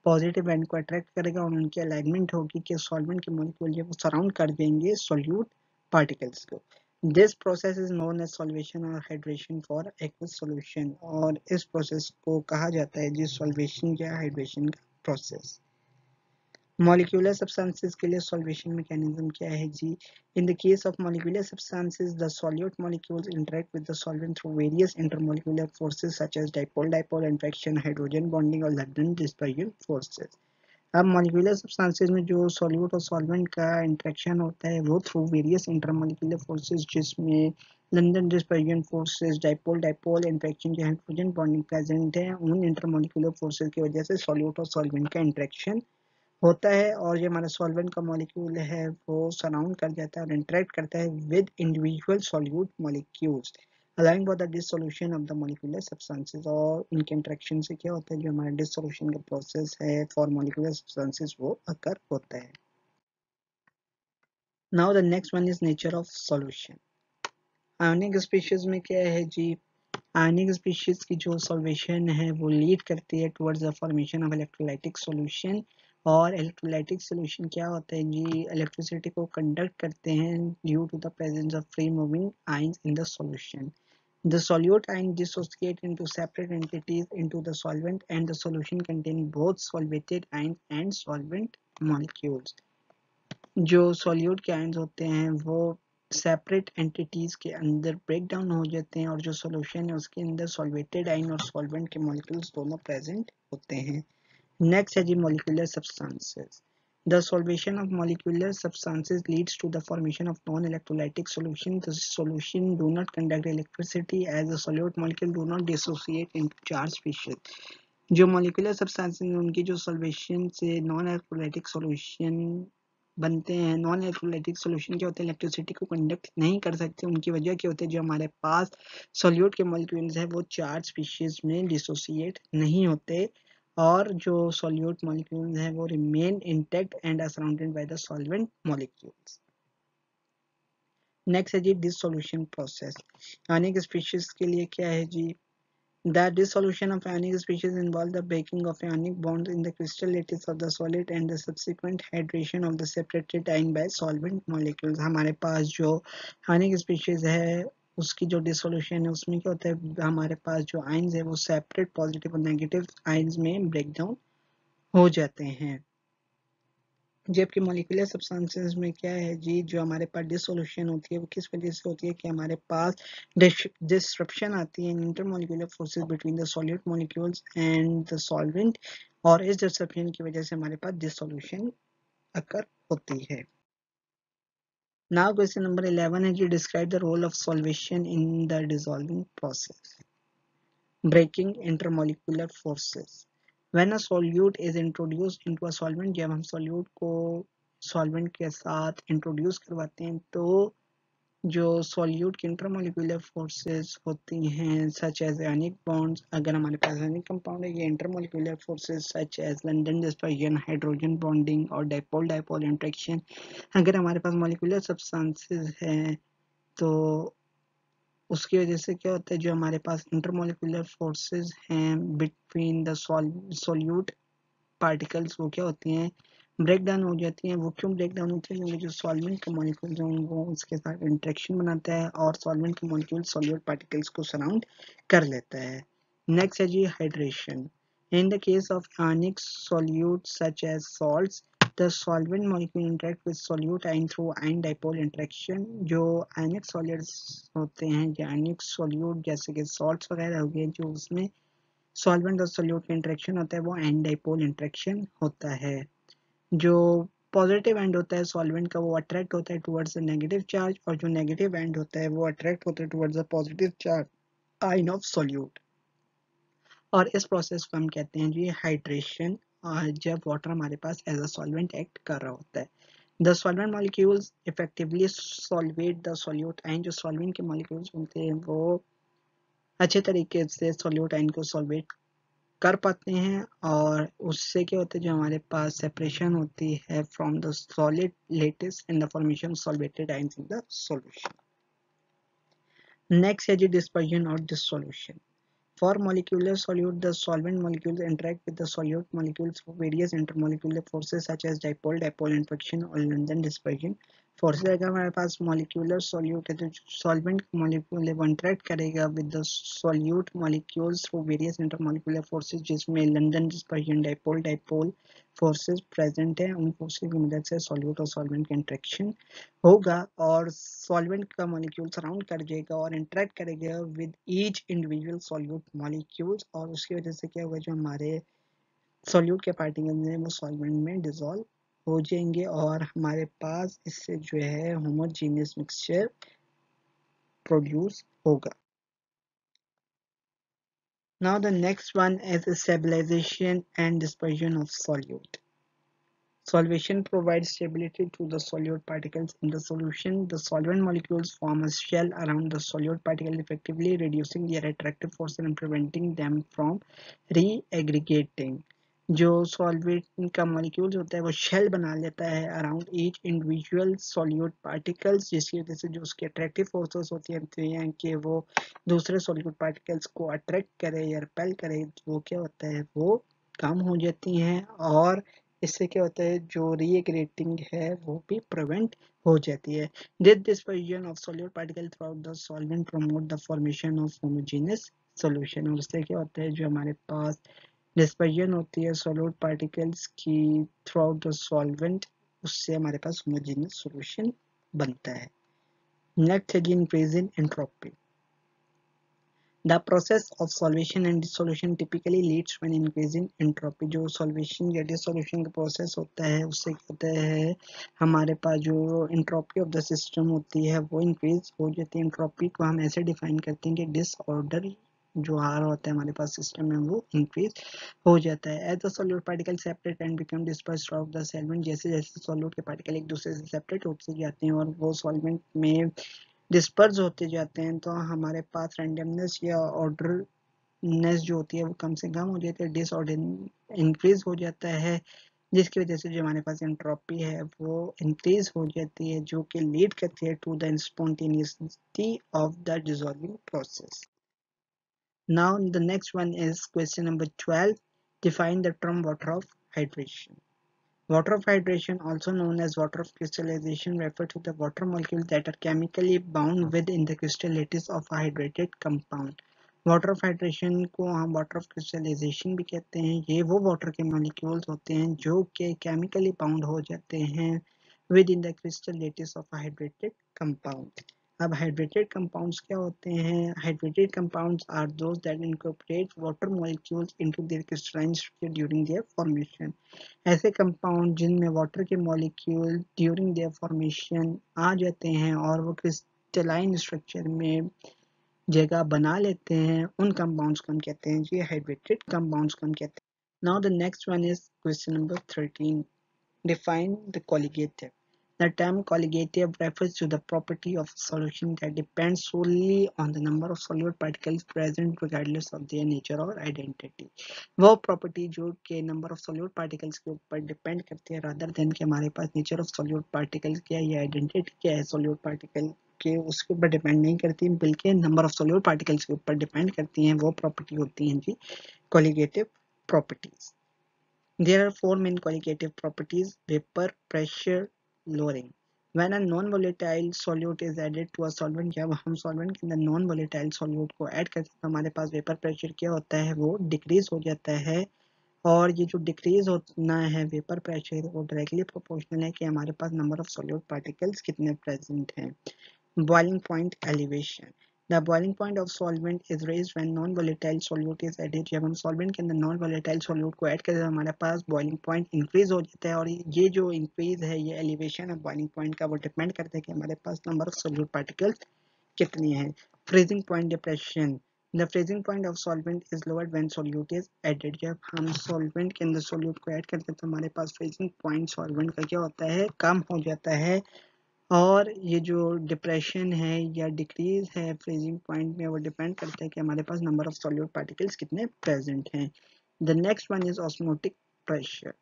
positive and को attract करेगा और उनकी अलाइनमेंट होगी कि सॉल्वेंट के मॉलिक्यूल जो वो सराउंड कर देंगे सोल्यूट पार्टिकल्स को। This process is known as solvation और हाइड्रेशन फॉर एक्वस सॉल्यूशन और इस प्रोसेस को कहा जाता है जी सॉल्वेशन या हाइड्रेशन का प्रोसेस मॉलिक्यूलर सब्सटेंसेस के लिए सॉल्वेशन मैकेनिज्म क्या है जी? In the case of molecular substances the solute molecules interact with the solvent through various intermolecular forces such as dipole dipole interaction hydrogen bonding और London dispersion forces अब molecular substances में जो solute और solvent का interaction होता है, वो through various intermolecular forces जिसमें London dispersion forces dipole dipole interaction जो हाइड्रोजन बॉन्डिंग प्रेजेंट है, उन इंटरमॉलिक्यूलर फोर्सेस की वजह से सॉल्यूट और सॉल्वेंट का इंटरेक्शन होता है और जो हमारा सॉल्वेंट का मॉलिक्यूल है, वो सराउंड कर जाता है और इंटरेक्ट करता है with individual solute molecules allowing for the dissolution of the molecular substances और उनके इंट्रैक्शन से क्या होता है जो हमारा dissolution का प्रोसेस है फॉर molecular substances वो अकर होता है now the next one is nature of solution ionic species में क्या है जी ionic species की जो solution है वो lead करती है towards the formation of electrolytic solution और इलेक्ट्रोलाइटिक सोल्यूशन क्या होता है जी इलेक्ट्रिसिटी को कंडक्ट करते हैं due to the presence of free moving ions in the solution The solute ion dissociate into separate entities into the solvent and the solution contain both solvated ions and solvent molecules. जो solute के ions होते हैं वो separate entities के अंदर break down हो जाते हैं और जो solution है उसके अंदर solvated ion और solvent के molecules दोनों present होते हैं Next है जी molecular substances. The solvation of molecular substances leads to the formation of non-electrolytic solution. The solution do not conduct electricity as the solute molecule do not dissociate into charged species. जो molecular substances हैं उनकी जो solvation से non-electrolytic solution बनते हैं non electrolytic solution क्या होते हैं इलेक्ट्रिसिटी को कंडक्ट नहीं कर सकते उनकी वजह क्या होती है जो हमारे पास सोल्यूट के मॉलिक्यूल्स हैं वो चार स्पीशीज में डिसोसिएट नहीं होते और जो सोल्यूट मॉलिक्यूल्स हैं, वो remain intact and are by the solvent molecules next है जी डिसोल्यूशन प्रोसेस आयनिक स्पीशीज के लिए क्या है जी? The dissolution of ionic species involve the breaking of ionic bond in the crystal lattice of the solid and the subsequent hydration of the separated ion by solvent molecules हमारे पास जो आयनिक species है उसकी जो डिसोल्यूशन है, उसमें क्या होता है, हमारे पास जो आइंस है, वो सेपरेट पॉजिटिव और नेगेटिव आइंस में ब्रेक डाउन हो जाते हैं। जबकि मोलिकुलर सब्सटेंसेस में क्या है जी, जो हमारे पास डिसोल्यूशन होती है, वो किस वजह से होती है कि हमारे पास डिस्ट्रप्शन आती है intermolecular forces between the solid molecules and the solvent और इस डिस्ट्रप्शन की वजह से हमारे पास डिसोल्यूशन अकर होती है। Now question number 11 is you describe the role of solvation in the dissolving process. Breaking intermolecular forces. When a solute is introduced into a solvent जब हम solute को solvent के साथ introduce करवाते हैं तो जो सॉल्यूट की इंटरमोलिकुलर फोर्सेस होती हैं सच एज एनिक बॉन्ड्स अगर हमारे पास एनिक कंपाउंड है, ये intermolecular forces such as London dispersion hydrogen bonding और डाइपोल डाइपोल इंट्रैक्शन अगर हमारे पास मोलिकुलर सब्सटेंसेस हैं तो उसकी वजह से क्या होता है, जो हमारे पास इंटरमोलिकुलर फोर्सेस हैं बिटवीन द पार्टिकल्स वो क्या होती हैं ब्रेक डाउन हो जाती है। वो क्यों ब्रेक डाउन होती है? क्योंकि जो सॉल्वेंट के मॉलिक्यूल जो वो उसके साथ इंट्रेक्शन बनाता है और सॉल्वेंट के मॉलिक्यूल सॉल्यूट पार्टिकल्स को सराउंड कर लेता है। नेक्स्ट है जी hydration in the case of ionic solute such as salt the solvent molecule interact with solute ion through ion dipole interaction जो आनिक सॉल्यूट्स होते हैं, जो आनिक सॉल्यूट जैसे कि सॉल्ट वगैरह हो गए, जो उसमें सॉल्वेंट और सॉल्यूट का इंट्रेक्शन होता है, वो एंड डाइपोल इंट्रेक्शन होता है। जो पॉजिटिव एंड होता है सॉल्वेंट का, वो अट्रैक्ट होता है टुवर्ड्स द नेगेटिव चार्ज और जो नेगेटिव एंड होता है, वो अट्रैक्ट होता है towards the positive charge ion of solute और इस प्रोसेस को हम कहते हैं जी हाइड्रेशन जब वाटर हमारे पास एज अ सॉल्वेंट एक्ट कर रहा होता है। The solvent molecules effectively solvate the solute ion जो सॉल्वेंट के मॉलिक्यूल्स होते हैं, वो अच्छे तरीके से सॉल्यूट आइन को सॉल्वेट कर पाते हैं और उससे क्या होता है जो हमारे पास सेपरेशन होती है from the solid lattice in the formation solvated ions in the solution next है जी डिस्पर्जन और dissolution For molecular solute, the solvent molecules interact with the solute molecules for various intermolecular forces such as dipole, dipole interaction or London dispersion. Forces अगर हमारे पास molecular solute है तो solvent molecule वो interact करेगा with the solute molecules through various intermolecular forces जिसमें London dispersion dipole dipole forces present है, उन फोर्सेज की मदद से सॉल्यूट और सॉल्वेंट का इंट्रैक्शन होगा और सॉल्वेंट का मॉलिक्यूल सराउंड कर जाएगा और इंटरेक्ट करेगा with each individual solute molecules और उसकी वजह से क्या होगा, जो हमारे सॉल्यूट के पार्टिकल हैं, वो सॉल्वेंट में डिजोल्व हो जाएँगे और हमारे पास इससे जो है होमोजीनियस मिक्सचर प्रोड्यूस होगा Now the next one is stabilization and dispersion of solute. Solvation provides stability to the solute particles in the solution. The solvent molecules form a shell around the solute particle, effectively reducing their attractive force and preventing them from re-aggregating. जो solvent का molecules होता है, वो shell बना लेता है around each individual solute particles जिसकी वजह से जो उसके अट्रैक्टिव फोर्सेस होती हैं कि वो दूसरे सॉल्यूट पार्टिकल्स को अट्रैक्ट करे या रिपेल करे, वो क्या होता है, वो कम हो जाती हैं और इससे क्या होता है, जो रीएग्रेटिंग है, वो भी प्रिवेंट हो जाती है। This dispersion of solute particle through the solvent promote the formation of homogeneous solution और इससे क्या होता है, जो हमारे पास डिस्पर्जन होती है सोलूट पार्टिकल्स की थ्रू आउट द सॉल्वेंट उससे हमारे पास होमोजीनियस सॉल्यूशन बनता है। नेक्स्ट है जी increase in entropy the process of solvation and dissolution typically leads when increase in entropy जो सॉल्वेशन या डिसोल्यूशन का प्रोसेस होता है, उससे कहते हैं, हमारे पास जो एंट्रोपी ऑफ़ द सिस्टम होती है, वो इंक्रीज हो जाती है। एंट्रोपी को हम ऐसे डिफाइन करते हैं कि डिसऑर्डर जो आर होता है हमारे पास सिस्टम में वो इंक्रीज हो जाता है। As the solute particle separate and become disperse of the solvent जैसे जैसे सोल्यूट के पार्टिकल एक दूसरे से सेपरेट होते जाते हैं और वो सॉल्वेंट में डिस्पर्स होते जाते हैं तो हमारे पास रेंडमनेस या ऑर्डरनेस जो होती है वो कम से कम हो जाती है डिसऑर्डर इंक्रीज हो जाता है, जिसकी वजह से जो हमारे पास एंट्रोपी है वो इंक्रीज हो जाती है, जो कि लीड करती है to the spontaneity of the dissolving process Now the next one is question number 12. Define the term water of hydration. Water of hydration, also known as water of crystallization, refer to the water molecules that are chemically bound within the crystal lattice of a hydrated compound. Water of hydration को हम water of crystallisation भी कहते हैं ये वो water के molecules होते हैं जो कि केमिकली बाउंड हो जाते हैं within the crystal lattice of hydrated compound अब हाइड्रेटेड कंपाउंड्स क्या होते हैं? Hydrated compounds are those that incorporate water molecules into their crystalline structure during their formation ऐसे कंपाउंड जिनमें वाटर के मॉलिक्यूल ड्यूरिंग देयर फॉर्मेशन आ जाते हैं और वो क्रिस्टलाइन स्ट्रक्चर में जगह बना लेते हैं, उन कंपाउंड्स को हम कहते हैं जी हाइड्रेटेड कंपाउंड्स को हम कहते हैं। Now the next one is question number 13 define the colligative The term colligative refers to the property of a solution that depends solely on the number of solute particles present regardless of their nature or identity. वो property जो के number of solute particles के ऊपर depend करती है rather than कि हमारे पास nature of solute particles क्या है या identity क्या है solute particle के उसके ऊपर डिपेंड नहीं करती बल्कि नंबर ऑफ़ सोल्यूट पार्टिकल्स के ऊपर डिपेंड करती हैं वो प्रॉपर्टी होती हैं जी colligative properties. There are four main colligative properties vapor, pressure, lowering when a non-volatile solute is added to a solvent जब हम solvent के अंदर non-volatile solute को add करते हैं तो हमारे पास vapor pressure क्या होता है वो decrease हो जाता है और ये जो decrease होना है vapor pressure वो directly proportional है कि हमारे पास number of solute particles कितने present हैं boiling point elevation boiling point of solvent is raised when non volatile solute is added जब हम सॉल्वेंट के अंदर वोलेटाइल सॉल्यूट को ऐड करते हैं हमारे पास बॉइलिंग पॉइंट इंक्रीज हो जाता है और ये जो इंक्रीज है, ये एलिवेशन ऑफ़ बॉइलिंग पॉइंट का वो डिपेंड करता है कि हमारे पास नंबर ऑफ़ सॉल्यूट पार्टिकल्स कितनी है। Freezing point depression the freezing point of solvent is lower when solute is added जब हम सॉल्वेंट के अंदर सॉल्यूट को ऐड करते हैं तो हमारे पास फ्रीजिंग पॉइंट सॉल्वेंट का क्या होता है? कम हो जाता है। और ये जो डिप्रेशन है या डिक्रीज है फ्रीजिंग पॉइंट में वो डिपेंड करता है कि हमारे पास नंबर ऑफ़ सॉल्यूट पार्टिकल्स कितने प्रेजेंट हैं the next one is osmotic pressure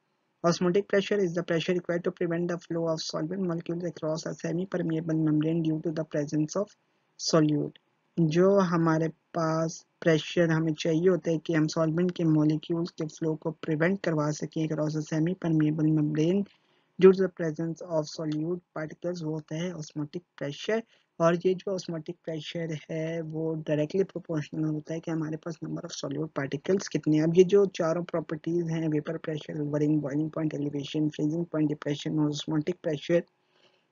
Osmotic pressure is the pressure required to prevent the flow of solvent molecules across a semi-permeable membrane due to the presence of solute. जो हमारे पास pressure हमें चाहिए होता है कि हम solvent के molecules के फ्लो को प्रिवेंट करवा सकें across a semi permeable membrane to the presence of solute particles होता है ऑस्मोटिक प्रेशर और ये जो ऑस्मोटिक प्रेशर है, वो डायरेक्टली प्रोपोर्शनल होता है कि हमारे पास नंबर ऑफ़ सॉल्यूट पार्टिकल्स कितने हैं। अब ये जो चारों प्रॉपर्टीज़ हैं vapour pressure lowering boiling point elevation freezing point depression और ऑस्मोटिक प्रेशर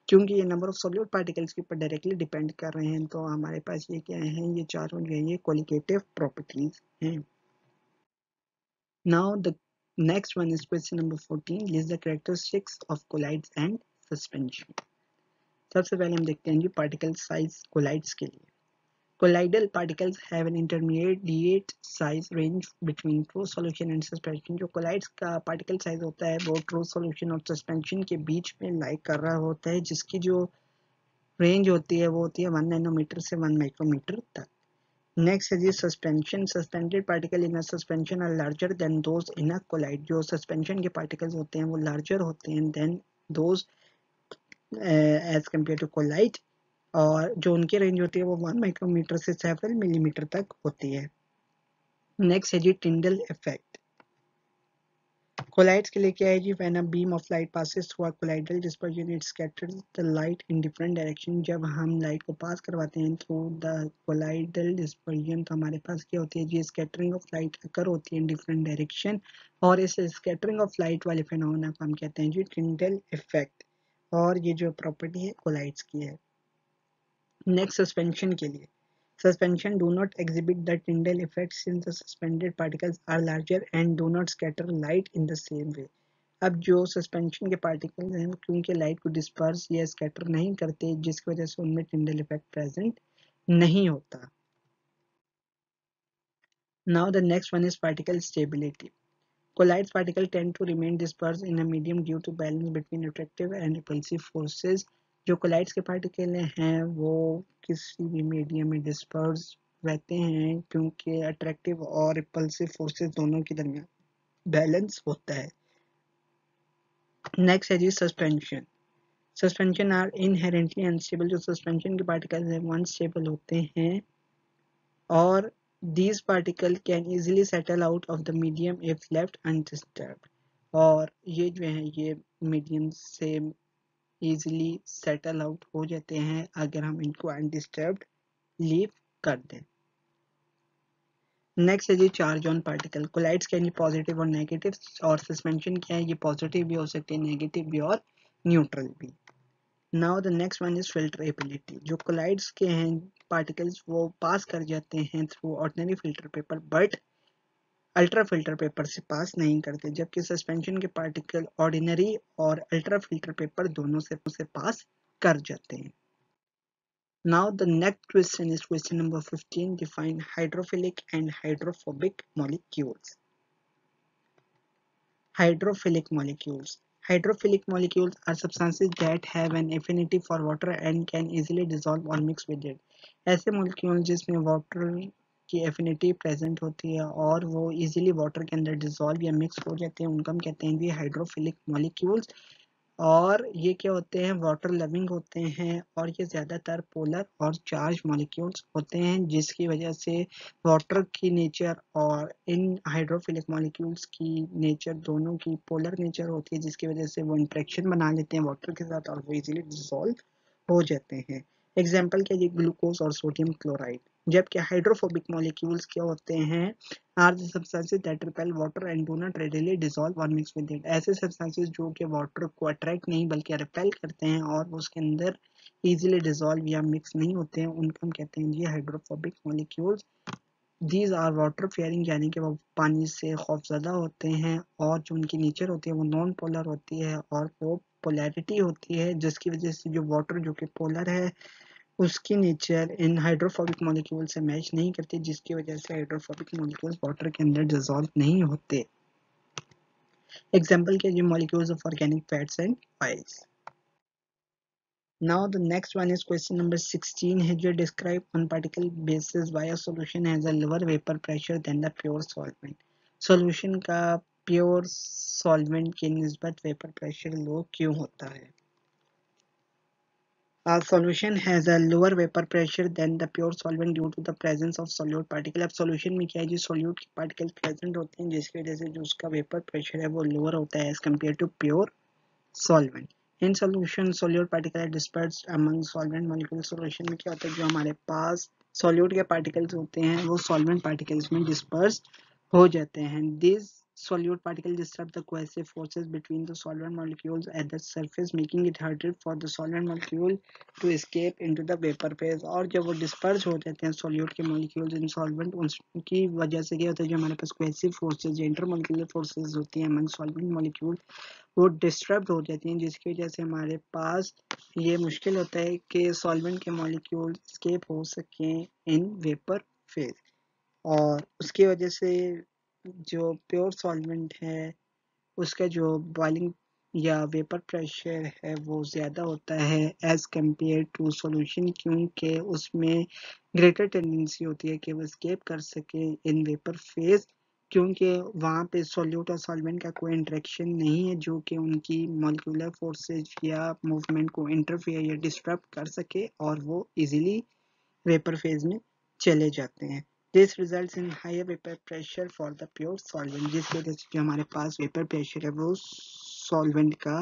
क्योंकि ये नंबर ऑफ़ सॉल्यूट पार्टिकल्स के ऊपर डायरेक्टली डिपेंड कर रहे हैं तो हमारे पास ये क्या है, ये चारों जो है, ये क्वालिटेटिव प्रॉपर्टीज़ हैं। Now, the next one is question number 14 list the characteristics of colloids and suspension सबसे पहले हम देखते हैं जी पार्टिकल साइज़ कोलाइड्स के लिए colloidal particles have an intermediate size range between true solution and suspension जो colloids का particle size होता है वो true solution और suspension के बीच में lie कर रहा होता है जिसकी जो range होती है वो होती है 1 नैनोमीटर से 1 माइक्रोमीटर तक नेक्स्ट है जी suspension suspended particle in suspension are larger than those in a colloid जो सस्पेंशन के पार्टिकल्स होते हैं, वो लार्जर होते हैं than those as compare to colloid और जो उनकी रेंज होती है, वो वन माइक्रोमीटर से सेवन मिलीमीटर तक होती है। नेक्स्ट है जी टिंडल इफ़ेक्ट कोलाइड्स के लेके आए जी when a beam of light passes हुआ कोलाइडल जिस पर unit scatter the light in different direction जब हम लाइट को पास करवाते हैं थ्रू द कोलाइडल डिस्पर्जन तो हमारे पास क्या होती है जी? स्कैटरिंग ऑफ़ लाइट अकर होती है इन डिफरेंट डायरेक्शन और इस स्कैटरिंग ऑफ़ लाइट वाले फेनोना को हम कहते हैं जी टिंडल इफ़ेक्ट और ये जो प्रॉपर्टी है कोलाइड्स की है। नेक्स्ट सस्पेंशन के लिए। Suspension do not exhibit the Tyndall effect since the suspended particles are larger and do not scatter light in the same way अब जो सस्पेंशन के पार्टिकल्स हैं क्योंकि लाइट को डिस्पर्स या स्कैटर नहीं करते जिसकी वजह से उनमें टिंडल इफ़ेक्ट प्रेजेंट नहीं होता now the next one is particle stability colloids particles tend to remain dispersed in a medium due to balance between attractive and repulsive forces जो कोलाइड्स के पार्टिकल हैं, वो किसी भी मीडियम में डिस्पर्स रहते हैं क्योंकि अट्रैक्टिव और रिपल्सिव फोर्सेस दोनों के दरमियान बैलेंस होता है। नेक्स्ट है जी suspension suspension are inherently unstable जो सस्पेंशन के पार्टिकल्स हैं, वो अनस्टेबल होते हैं और these particle can easily settle out of the medium if left undisturbed. और ये जो है, ये मीडियम से इजीली सेटल आउट हो जाते हैं अगर हम इनको अनडिस्टर्ब्ड लीव कर दें। नेक्स्ट है जी चार्ज ऑन पार्टिकल कोलाइड्स क्या पॉजिटिव और नेगेटिव और सस्पेंशन क्या है? ये पॉजिटिव भी हो सकते हैं नेगेटिव भी और न्यूट्रल भी। Now the next one is filterability जो कोलाइड्स के हैं पार्टिकल्स वो पास कर जाते हैं through ordinary filter paper but ultra filter paper से पास नहीं करते जबकि सस्पेंशन के पार्टिकल ऑर्डिनरी और अल्ट्रा फ़िल्टर पेपर दोनों से उसे पास कर जाते हैं Now the next question is question number 15. Define hydrophilic and hydrophobic molecules. Hydrophilic molecules. Hydrophilic molecules are substances that have an affinity for water and can easily dissolve or mix with it. ऐसे molecule जिसमें water की affinity present होती है और वो easily water के अंदर dissolve या मिक्स हो जाते हैं। उनको हम कहते हैं हाइड्रोफिलिक मॉलिक्यूल्स और ये क्या होते हैं? वाटर लविंग होते हैं और ये ज़्यादातर पोलर और चार्ज मॉलिक्यूल्स होते हैं, जिसकी वजह से वाटर की नेचर और इन हाइड्रोफिलिक मॉलिक्यूल्स की नेचर दोनों की पोलर नेचर होती है, जिसकी वजह से वो इंट्रैक्शन बना लेते हैं वाटर के साथ और वो इजीली डिजोल्व हो जाते हैं। एग्ज़ाम्पल क्या ग्लूकोज और सोडियम क्लोराइड जबकि हाइड्रोफोबिक मॉलिक्यूल्स क्या होते हैं? Are the substances that repel water and do not readily dissolve और मिक्स विद इट ऐसे सब्सटेंसेस जो कि वाटर को अट्रैक्ट नहीं, बल्कि रिपेल करते हैं और उसके अंदर इजीली डिसॉल्व या मिक्स नहीं होते हैं, उनको हम कहते हैं ये hydrophobic molecules these are water fearing यानी कि वो पानी से खौफजदा होते हैं और जो उनकी नेचर होती है, वो नॉन पोलर होती है और वो पोलैरिटी होती है, जिसकी वजह से जो वाटर जो कि पोलर है उसकी नेचर इन हाइड्रोफोबिक मॉलिक्यूल से मैच नहीं करती जिसकी वजह से हाइड्रोफोबिक मॉलिक्यूल्स वाटर के अंदर डिजोल्व नहीं होते एग्ज़ाम्पल के जो molecules of organic fats and oils Now the next one is question number 16 है describe on particle basis why a solution has a lower vapor pressure than the pure solvent. Solution का pure solvent के निस्बत vapor pressure low क्यों होता है solution has lower vapour pressure than the pure solvent due to the presence of solute particle अब solution में क्या है जो? सोल्यूट पार्टिकल प्रेजेंट होते हैं, जिसकी वजह से जो उसका वेपर प्रेशर है वो लोअर होता है as compare to pure solvent in solution solute particle disperse among solvent molecular solution में क्या होता है? जो हमारे पास सोल्यूट के पार्टिकल्स होते हैं, वो सॉल्वेंट पार्टिकल्स में डिस्पर्स हो जाते हैं. This solute particles disrupt the cohesive forces between the solvent molecules at the surface making it harder for the solvent molecule to escape into the vapor phase और जब वो disperse हो जाते हैं solute के molecules in solvent उनकी वजह से क्या होता है जो हमारे पास cohesive forces intermolecular forces होती हैं among solvent molecule वो डिस्टर्ब हो जाती हैं जिसकी वजह से हमारे पास ये मुश्किल होता है कि सॉल्वेंट के मॉलिक्यूल स्केप हो सकें इन वेपर फ़ेज़ और उसकी वजह से जो प्योर सॉल्वेंट है, उसका जो बॉइलिंग या वेपर प्रेशर है, वो ज़्यादा होता है एज़ कंपेयर टू सॉल्यूशन क्योंकि उसमें ग्रेटर टेंडेंसी होती है कि वो स्केप कर सके इन वेपर फ़ेज़ क्योंकि वहाँ पे सॉल्यूट और सॉल्वेंट का कोई इंट्रैक्शन नहीं है, जो कि उनकी मॉलिकुलर फोर्सेज या मूवमेंट को इंटरफेयर या डिस्टर्ब कर सके और वो इजीली वेपर फ़ेज़ में चले जाते हैं। This result in higher vapour pressure for the pure solvent जिसकी वजह से जो हमारे पास वेपर प्रेशर है, वो सॉल्वेंट का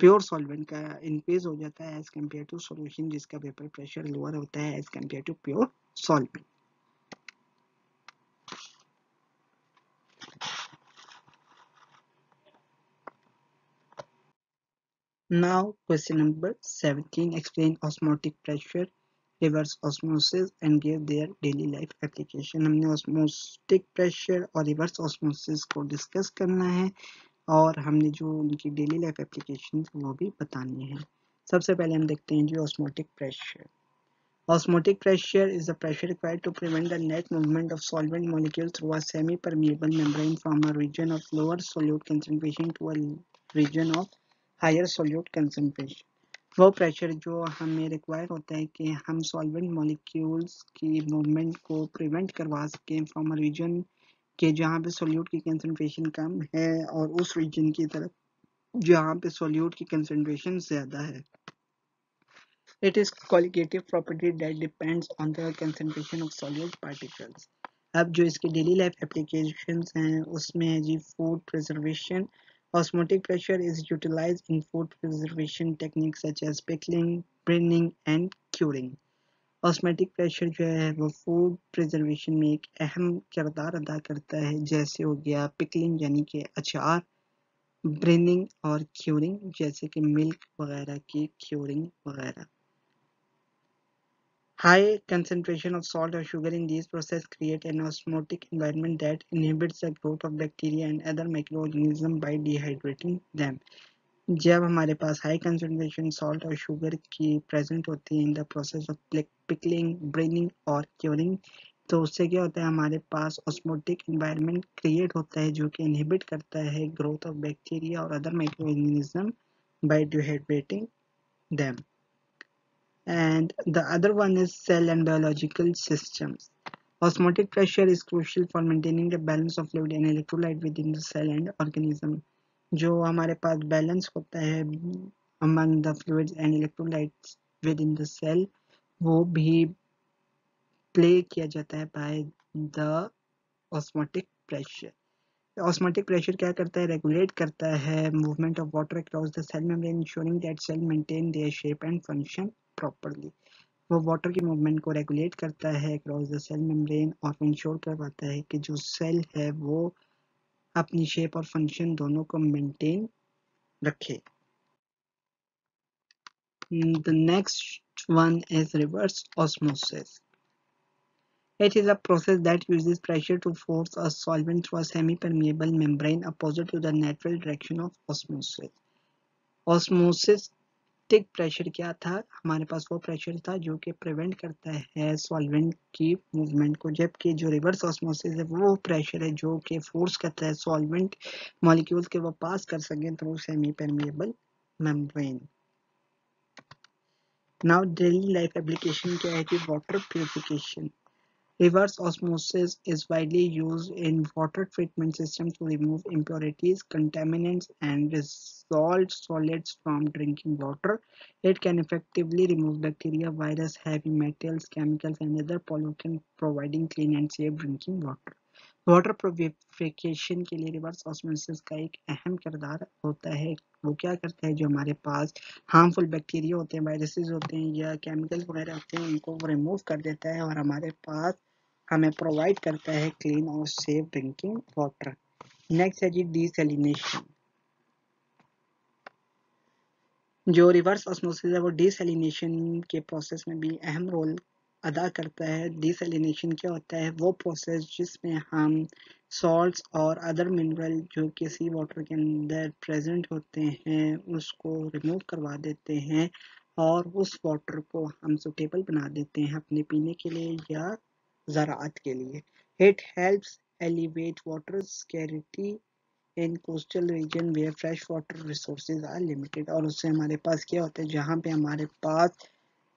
प्योर सॉल्वेंट का इंक्रीज हो जाता है एज कंपेयर टू सॉल्यूशन जिसका वेपर प्रेशर लोअर होता है as compare to pure solvent Now, question number 17 explain osmotic pressure reverse osmosis and give their daily life application हमने ऑस्मोस्टिक प्रेशर और reverse osmosis को discuss करना है और हमने जो उनकी डेली लाइफ एप्लीकेशन वो भी बतानी है सबसे पहले हम देखते हैं जो osmotic pressure Osmotic pressure is the pressure required to prevent the net movement of solvent molecule through a semi-permeable membrane from a region of lower solute concentration to a region of higher solute concentration. वो pressure जो हमें require होता है कि हम solvent molecules की movement को prevent करवा सकें फ्रॉम अ रीजन के जहाँ पे सोल्यूट की कंसंट्रेशन कम है और उस रीजन की तरफ़ जहाँ पे सोल्यूट की कंसंट्रेशन ज़्यादा है It is qualitative property that depends on the concentration of solute particles. अब जो इसकी डेली लाइफ एप्लीकेशंस हैं, उसमें है जी food preservation Osmotic pressure is utilized in food preservation techniques such as pickling, brining, and curing. Osmotic pressure जो है वो food preservation में एक अहम किरदार अदा करता है जैसे हो गया पिकलिंग यानी कि अचार ब्रेनिंग और क्यूरिंग जैसे कि मिल्क वगैरह की क्यूरिंग वगैरह High concentration of salt or sugar in these processes create an osmotic environment that inhibits the growth of bacteria and other microorganisms by dehydrating them. जब हमारे पास हाई कंसनट्रेशन सॉल्ट और sugar की present होती है in the process of pickling brining और curing तो उससे क्या होता है हमारे पास ऑस्मोटिक इन्वायरमेंट क्रिएट होता है जो कि इनहिबिट करता है ग्रोथ ऑफ़ बैक्टीरिया और other microorganism by dehydrating them and the other one is cell and biological systems. Osmotic pressure is crucial for maintaining the balance of fluid and electrolyte within the cell and organism. जो हमारे पास balance होता है among the fluids and electrolytes within the cell वो भी play किया जाता है by the osmotic pressure. Osmotic pressure क्या करता है? रेगुलेट करता है. Movement of water across the cell membrane ensuring that cell maintain their shape and function properly वो वाटर की मूवमेंट को रेगुलेट करता है अक्रॉस द सेल मेम्ब्रेन और इंश्योर करवाता है कि जो सेल है वो अपनी शेप और फ़ंक्शन दोनों को मेंटेन रखे। The next one is reverse osmosis It is a process that uses pressure to force a solvent through a semi-permeable membrane opposite to the natural direction of osmosis. Osmosis टिक pressure क्या था? हमारे पास वो pressure था जो कि prevent करता है सॉल्वेंट की मूवमेंट को, जबकि जो रिवर्स ऑस्मोसिस है वो प्रेशर है जो कि फोर्स करता है सॉल्वेंट मॉलिक्यूल्स के वो पास कर सकें through semi permeable membrane now daily life application क्या है कि water purification Reverse osmosis is widely used in water treatment systems to remove impurities, contaminants, and dissolved solids from drinking water. It can effectively remove bacteria, virus, heavy metals, chemicals, and other pollutants, providing clean and safe drinking water. Water purification के लिए reverse osmosis का एक अहम किरदार होता है वो क्या करता है जो हमारे पास हार्मफुल बैक्टीरिया होते हैं वायरसेस होते हैं या केमिकल्स वगैरह होते हैं उनको रिमूव कर देता है और हमारे पास हमें प्रोवाइड करता है क्लीन और सेफ़ ड्रिंकिंग वाटर नेक्स्ट है जी डीसेलिनेशन जो रिवर्स ऑस्मोसिस है, वो डीसेलिनेशन के प्रोसेस में भी अहम रोल अदा करता है। डिसलिनेशन क्या होता है? वो प्रोसेस जिसमें हम सॉल्ट्स और अदर मिनरल जो कि सी वाटर के अंदर प्रेजेंट होते हैं, उसको रिमूव करवा देते हैं और उस वाटर को हम सुटेबल बना देते हैं अपने पीने के लिए या ज़रात के लिए। It helps alleviate water scarcity in coastal region where fresh water resources are limited और उससे हमारे पास क्या होता है? जहाँ पे हमारे पास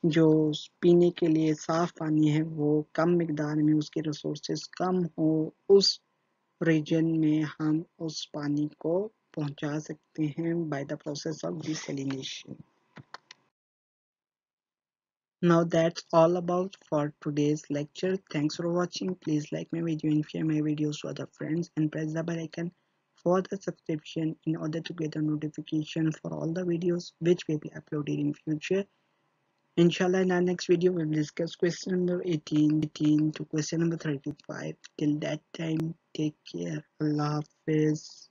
जो पीने के लिए साफ़ पानी है, वो कम मकदार में उसके रिसोर्सेज कम हो, उस रीजन में हम उस पानी को पहुँचा सकते हैं by the process of desalination now that's all about for today's lecture thanks for watching please like my video and share my videos to other friends and press the bell icon for the subscription in order to get a notification for all the videos which will be uploaded in future Inshallah, in our next video, we will discuss question number 18, 18 to question number 35. Till that time, take care. Allah Hafiz.